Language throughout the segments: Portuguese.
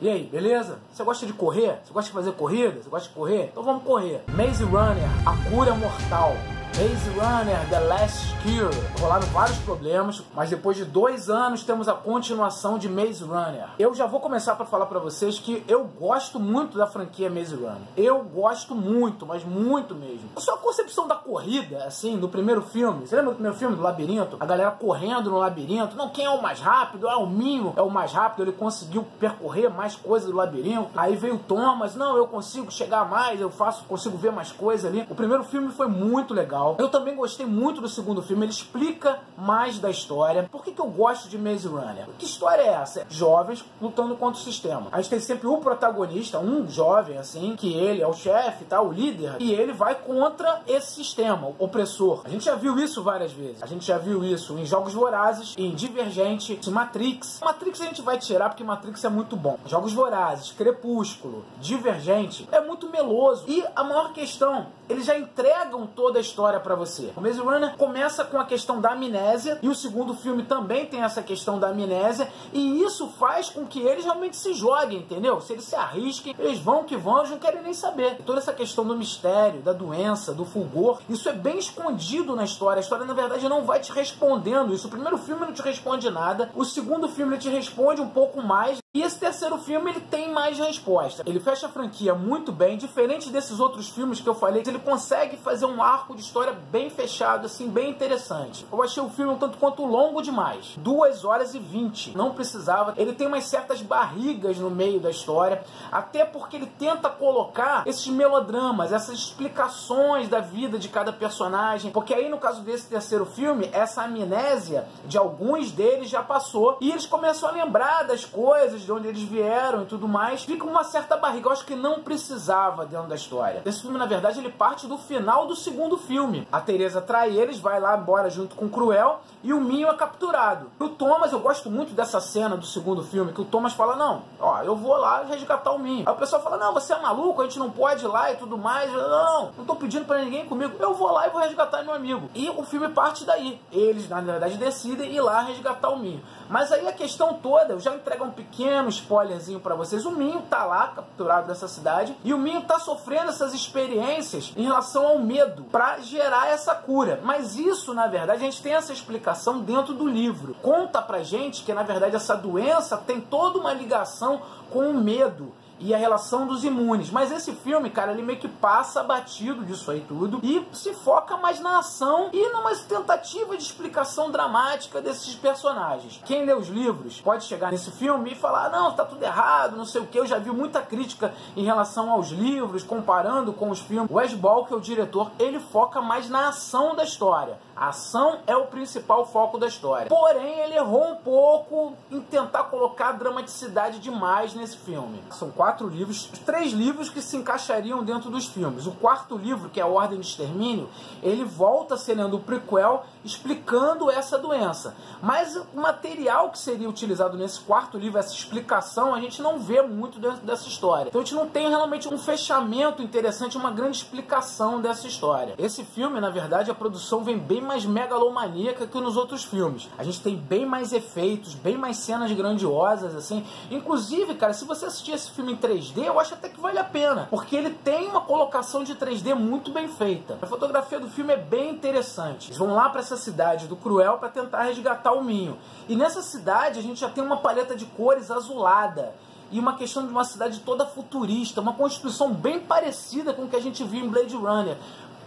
E aí, beleza? Você gosta de correr? Você gosta de fazer corrida? Você gosta de correr? Então vamos correr. Maze Runner, a cura mortal. Maze Runner The Last Cure. Rolaram vários problemas, mas depois de dois anos temos a continuação de Maze Runner. Eu já vou começar para falar para vocês que eu gosto muito da franquia Maze Runner. Eu gosto muito, mas muito mesmo. A sua concepção da corrida, assim, do primeiro filme. Você lembra do primeiro filme, do labirinto? A galera correndo no labirinto. Não, quem é o mais rápido? Ah, o Minho é o mais rápido. Ele conseguiu percorrer mais coisas do labirinto. Aí veio o Thomas. Não, eu consigo chegar mais. Eu faço, consigo ver mais coisas ali. O primeiro filme foi muito legal legal. Eu também gostei muito do segundo filme, ele explica mais da história. Por que, que eu gosto de Maze Runner? Que história é essa? Jovens lutando contra o sistema. A gente tem sempre o protagonista, um jovem assim, que ele é o chefe, tá, o líder, e ele vai contra esse sistema, opressor. A gente já viu isso várias vezes. A gente já viu isso em Jogos Vorazes, em Divergente, em Matrix. Matrix a gente vai tirar porque Matrix é muito bom. Jogos Vorazes, Crepúsculo, Divergente, é muito meloso. E a maior questão, eles já entregam toda a história história para você. O Maze Runner começa com a questão da amnésia e o segundo filme também tem essa questão da amnésia e isso faz com que eles realmente se joguem, entendeu? Se eles se arrisquem, eles vão que vão, eles não querem nem saber. E toda essa questão do mistério, da doença, do fulgor, isso é bem escondido na história. A história, na verdade, não vai te respondendo isso. O primeiro filme não te responde nada, o segundo filme te responde um pouco mais. E esse terceiro filme ele tem mais resposta. Ele fecha a franquia muito bem, diferente desses outros filmes que eu falei, ele consegue fazer um arco de história bem fechado, assim, bem interessante. Eu achei o filme um tanto quanto longo demais. Duas horas e vinte. Não precisava. Ele tem umas certas barrigas no meio da história, até porque ele tenta colocar esses melodramas, essas explicações da vida de cada personagem. Porque aí, no caso desse terceiro filme, essa amnésia de alguns deles já passou e eles começam a lembrar das coisas, de onde eles vieram e tudo mais. Fica uma certa barriga. Eu acho que não precisava dentro da história. Esse filme, na verdade, ele parte do final do segundo filme. A Teresa trai eles, vai lá embora junto com o Cruel e o Minho é capturado. O Thomas, eu gosto muito dessa cena do segundo filme, que o Thomas fala: Não, ó, eu vou lá resgatar o Minho. Aí o pessoal fala: Não, você é maluco, a gente não pode ir lá e tudo mais. Não, não, não tô pedindo para ninguém comigo. Eu vou lá e vou resgatar meu amigo. E o filme parte daí. Eles, na verdade, decidem ir lá resgatar o Minho. Mas aí a questão toda, eu já entrego um pequeno spoilerzinho para vocês. O Minho tá lá, capturado nessa cidade, e o Minho tá sofrendo essas experiências em relação ao medo, para gerar essa cura. Mas isso, na verdade, a gente tem essa explicação dentro do livro. Conta pra gente que, na verdade, essa doença tem toda uma ligação com o medo e a relação dos imunes. Mas esse filme, cara, ele meio que passa batido disso aí tudo e se foca mais na ação e numa tentativa de explicação dramática desses personagens. Quem lê os livros pode chegar nesse filme e falar: não, tá tudo errado, não sei o que. Eu já vi muita crítica em relação aos livros, comparando com os filmes. Wes Ball, que é o diretor, ele foca mais na ação da história. A ação é o principal foco da história. Porém, ele errou um pouco em tentar colocar dramaticidade demais nesse filme. São quatro livros, três livros que se encaixariam dentro dos filmes. O quarto livro, que é a Ordem de Extermínio, ele volta sendo o prequel explicando essa doença. Mas o material que seria utilizado nesse quarto livro, essa explicação, a gente não vê muito dentro dessa história. Então a gente não tem realmente um fechamento interessante, uma grande explicação dessa história. Esse filme, na verdade, a produção vem bem mais megalomaníaca que nos outros filmes. A gente tem bem mais efeitos, bem mais cenas grandiosas, assim. Inclusive, cara, se você assistir esse filme 3D, eu acho até que vale a pena, porque ele tem uma colocação de 3D muito bem feita. A fotografia do filme é bem interessante. Eles vão lá para essa cidade do Cruel para tentar resgatar o Minho. E nessa cidade a gente já tem uma paleta de cores azulada e uma questão de uma cidade toda futurista, uma construção bem parecida com o que a gente viu em Blade Runner.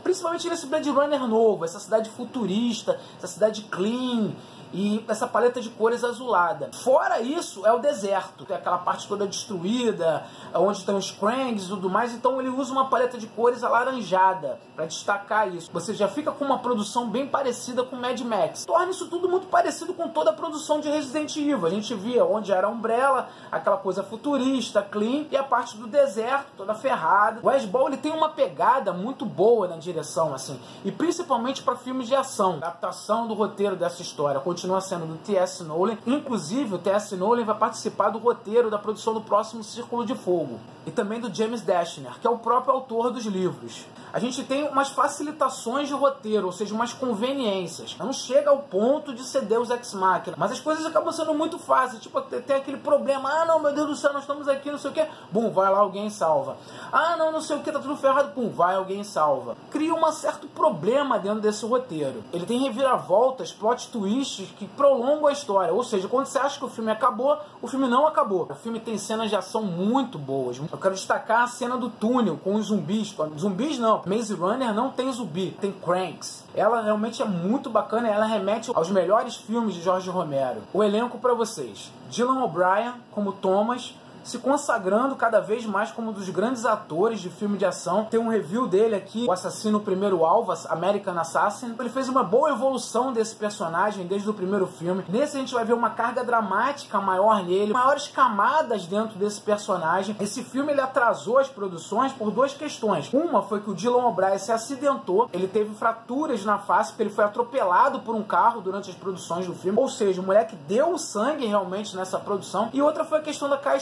Principalmente nesse Blade Runner novo, essa cidade futurista, essa cidade clean, e essa paleta de cores azulada. Fora isso, é o deserto, tem aquela parte toda destruída, onde estão os Krangs e tudo mais, então ele usa uma paleta de cores alaranjada para destacar isso. Você já fica com uma produção bem parecida com Mad Max. Torna isso tudo muito parecido com toda a produção de Resident Evil. A gente via onde era a Umbrella, aquela coisa futurista, clean, e a parte do deserto toda ferrada. O Wes Ball ele tem uma pegada muito boa na direção, assim, e principalmente para filmes de ação. Adaptação do roteiro dessa história continua sendo do T.S. Nolan. Inclusive, o T.S. Nolan vai participar do roteiro da produção do próximo Círculo de Fogo. E também do James Dashner, que é o próprio autor dos livros. a gente tem umas facilitações de roteiro, ou seja, umas conveniências. Não chega ao ponto de ser Deus Ex Machina, mas as coisas acabam sendo muito fáceis. Tipo, tem aquele problema, ah não, meu Deus do céu, nós estamos aqui, não sei o que. Bum, vai lá, alguém salva. Ah não, não sei o que, tá tudo ferrado. Pum, vai, alguém salva. Cria um certo problema dentro desse roteiro. Ele tem reviravoltas, plot twists que prolongam a história. Ou seja, quando você acha que o filme acabou, o filme não acabou. O filme tem cenas de ação muito boas. Eu quero destacar a cena do túnel com os zumbis. Zumbis não, Maze Runner não tem zumbi, tem cranks. Ela realmente é muito bacana, ela remete aos melhores filmes de Jorge Romero. O elenco para vocês: Dylan O'Brien como Thomas, se consagrando cada vez mais como um dos grandes atores de filme de ação. Tem um review dele aqui, O Assassino Primeiro Alvo, American Assassin. Ele fez uma boa evolução desse personagem desde o primeiro filme. Nesse a gente vai ver uma carga dramática maior nele, maiores camadas dentro desse personagem. Esse filme ele atrasou as produções por duas questões. Uma foi que o Dylan O'Brien se acidentou, ele teve fraturas na face porque ele foi atropelado por um carro durante as produções do filme. Ou seja, o moleque deu sangue realmente nessa produção. E outra foi a questão da Caia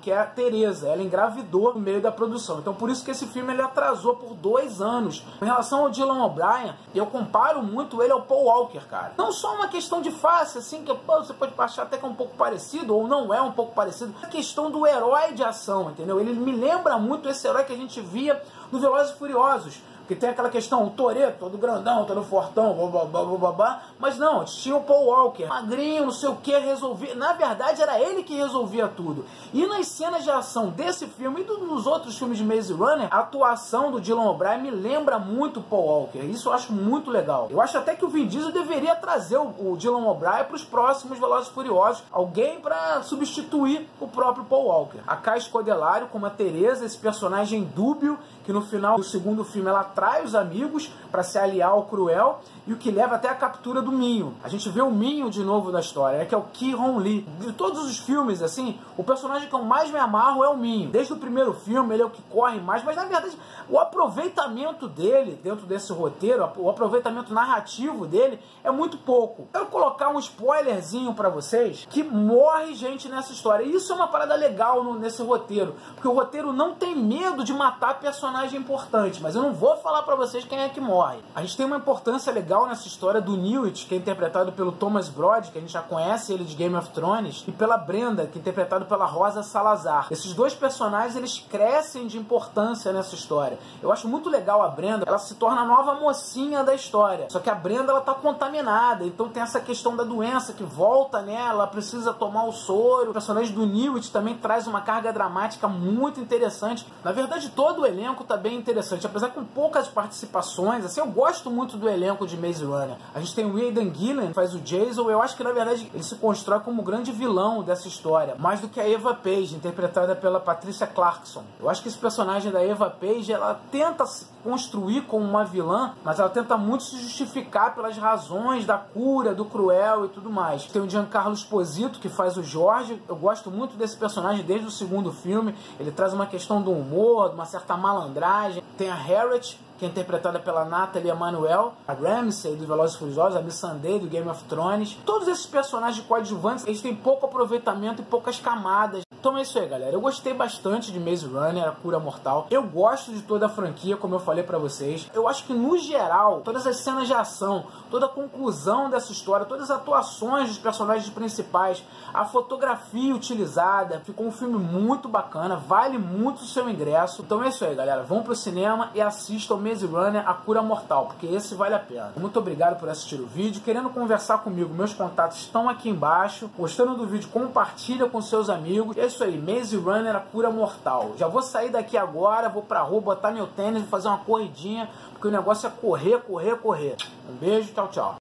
Que é a Teresa. Ela engravidou no meio da produção. Então por isso que esse filme ele atrasou por dois anos. Em relação ao Dylan O'Brien, eu comparo muito ele ao Paul Walker, cara. Não só uma questão de face, assim, que pô, você pode achar até que é um pouco parecido, ou não é um pouco parecido. É a questão do herói de ação, entendeu? Ele me lembra muito esse herói que a gente via no Velozes e Furiosos que tem aquela questão, o Toreto, todo grandão, todo fortão, babá, babá, mas não, tinha o Paul Walker, magrinho, não sei o que, resolvia. Na verdade, era ele que resolvia tudo. E nas cenas de ação desse filme e dos outros filmes de Maze Runner, a atuação do Dylan O'Brien me lembra muito Paul Walker. Isso eu acho muito legal. Eu acho até que o Vin Diesel deveria trazer o, o Dylan O'Brien para os próximos Velozes Furiosos. Alguém para substituir o próprio Paul Walker. A Kai Scodelario como a Teresa, esse personagem dúbio, que no final do segundo filme ela atrai os amigos para se aliar ao Cruel e o que leva até a captura do Minho. A gente vê o Minho de novo na história, né, que é o Ki Hong Lee. De todos os filmes, assim, o personagem que eu mais me amarro é o Minho. Desde o primeiro filme, ele é o que corre mais, mas na verdade, o aproveitamento dele dentro desse roteiro, o aproveitamento narrativo dele é muito pouco. Vou colocar um spoilerzinho para vocês que morre gente nessa história. E isso é uma parada legal no, nesse roteiro, porque o roteiro não tem medo de matar personagem importante, mas eu não vou falar para vocês quem é que morre. A gente tem uma importância legal nessa história do Newt, que é interpretado pelo Thomas Brody, que a gente já conhece ele de Game of Thrones, e pela Brenda, que é interpretado pela Rosa Salazar. Esses dois personagens, eles crescem de importância nessa história. Eu acho muito legal a Brenda, ela se torna a nova mocinha da história. Só que a Brenda, ela tá contaminada, então tem essa questão da doença que volta nela, ela precisa tomar o soro. O personagem do Newt também traz uma carga dramática muito interessante. Na verdade, todo o elenco tá bem interessante, apesar com poucas participações. Assim, eu gosto muito do elenco de Maze Runner. A gente tem o Aidan Gillen, faz o Jason. Eu acho que, na verdade, ele se constrói como o grande vilão dessa história. Mais do que a Eva Page, interpretada pela Patricia Clarkson. Eu acho que esse personagem da Eva Page, ela tenta se construir como uma vilã, mas ela tenta muito se justificar pelas razões da cura, do cruel e tudo mais. Tem o Giancarlo Esposito, que faz o Jorge. Eu gosto muito desse personagem desde o segundo filme. Ele traz uma questão do humor, de uma certa malandragem. Tem a Harriet, que é interpretada pela Natalie Emanuel, a Ramsey do Velozes e Furiosos, a Missandei do Game of Thrones. Todos esses personagens coadjuvantes, eles têm pouco aproveitamento e poucas camadas. Então é isso aí, galera. Eu gostei bastante de Maze Runner, a cura mortal. Eu gosto de toda a franquia, como eu falei para vocês. Eu acho que no geral, todas as cenas de ação, toda a conclusão dessa história, todas as atuações dos personagens principais, a fotografia utilizada, ficou um filme muito bacana, vale muito o seu ingresso. Então é isso aí, galera. Vão pro cinema e assistam Maze Runner, A Cura Mortal, porque esse vale a pena. Muito obrigado por assistir o vídeo. Querendo conversar comigo, meus contatos estão aqui embaixo. Gostando do vídeo, compartilha com seus amigos. É isso aí, Maze Runner, A Cura Mortal. Já vou sair daqui agora, vou pra rua, botar meu tênis e fazer uma corridinha, porque o negócio é correr, correr, correr. Um beijo, tchau, tchau.